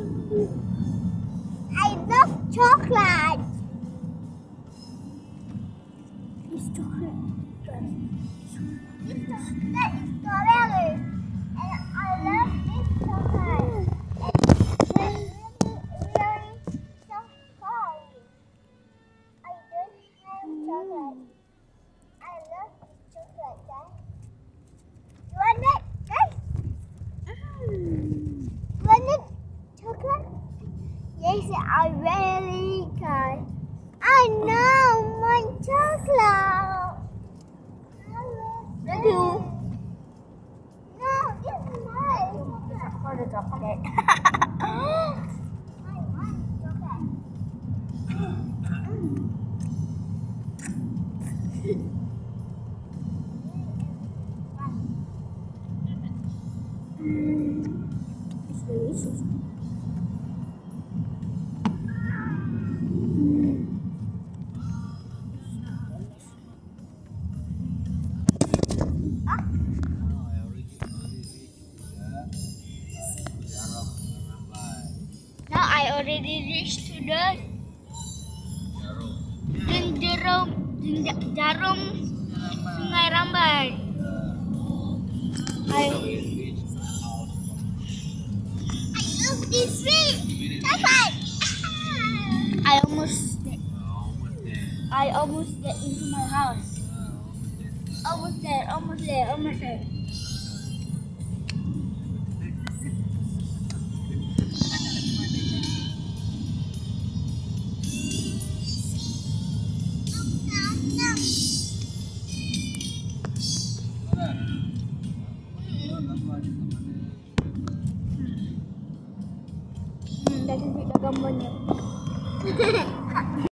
I love chocolate. It's chocolate. This chocolate strawberry. Yes, I really can. I know my chocolate. Thank you. No, this is mine. For the chocolate. I want chocolate. It's delicious. Already reached to the Jarum Jarum Sungai Rambai. I I love this tree. I almost I almost get into my house. Almost there, almost there, almost there. Dah tunjuk dah gambarnya.